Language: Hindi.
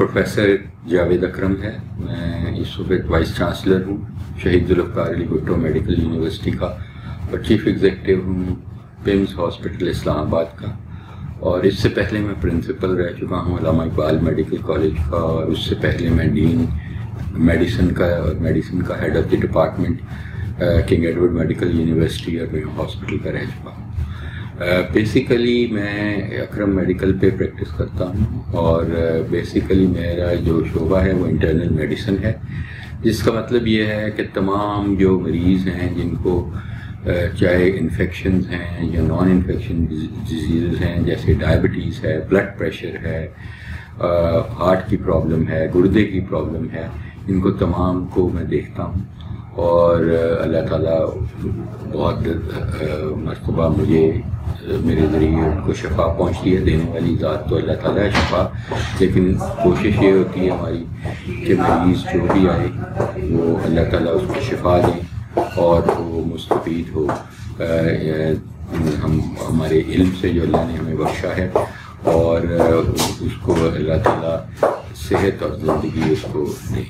प्रोफेसर जावेद अकरम है। मैं इस वक्त वाइस चांसलर हूँ, शहीद जुल्फ़ार अली भुट्टो मेडिकल यूनिवर्सिटी का और चीफ एग्जेक्टिव हूँ पिम्स हॉस्पिटल इस्लामाबाद का। और इससे पहले मैं प्रिंसिपल रह चुका हूँ अलामा इकबाल मेडिकल कॉलेज का और उससे पहले मैं डीन मेडिसिन का और मेडिसिन का head of the department King Edward medical university और हॉस्पिटल का रह चुका हूँ। बेसिकली uh, मैं अक्रम मेडिकल पे प्रैक्टिस करता हूँ और बेसिकली uh, मेरा जो शोबा है वो इंटरनल मेडिसिन है। जिसका मतलब ये है कि तमाम जो मरीज़ हैं जिनको uh, चाहे इन्फेक्शन हैं या नॉन इन्फेक्शन डिज़ीज़ हैं जैसे डायबिटीज़ है ब्लड प्रेशर है हार्ट की प्रॉब्लम है गुर्दे की प्रॉब्लम है इनको तमाम को मैं देखता हूँ। और अल्लाह ताला बहुत मरतबा मुझे मेरे ज़रिए उनको शफा पहुँचती है, देने वाली ज़ात तो अल्लाह ताला है शफा। लेकिन कोशिश ये होती है हमारी कि मरीज़ जो भी आए, वो अल्लाह ताला उसको शफा दें और वो मुस्तफ़ हो। हम, हमारे इल्म से जो अल्लाह ने हमें बख्शा है और उसको अल्लाह ताला सेहत और ज़िंदगी उसको दे।